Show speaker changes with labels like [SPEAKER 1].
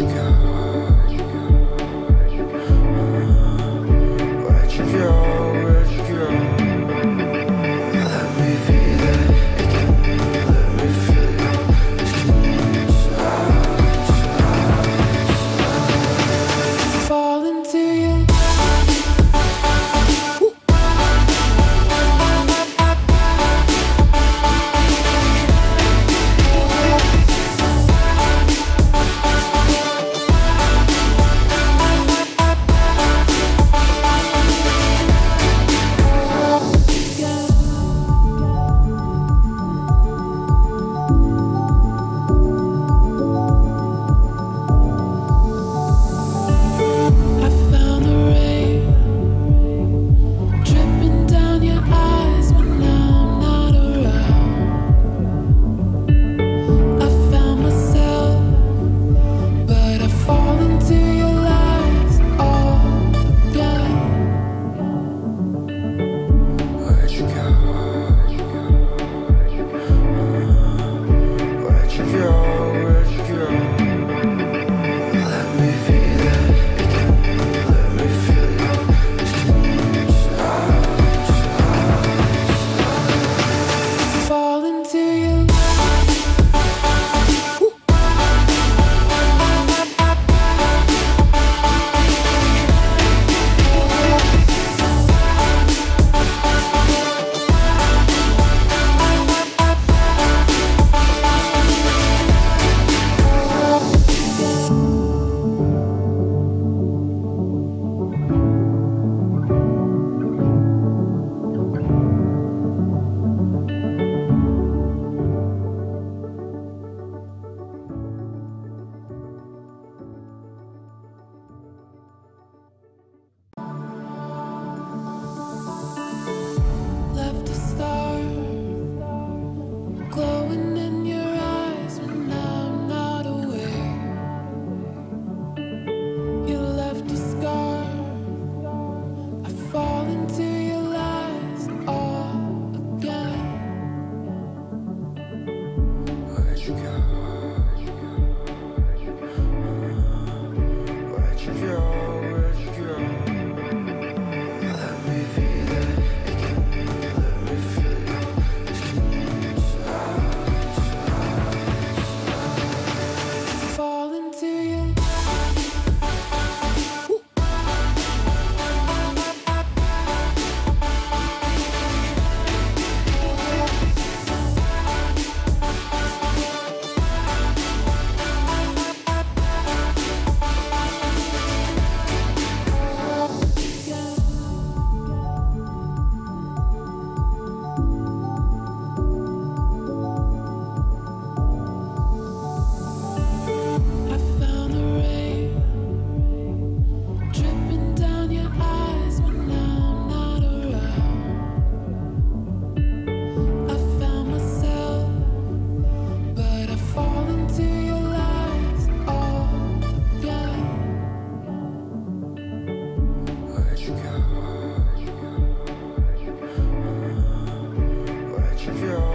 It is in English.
[SPEAKER 1] you. Go?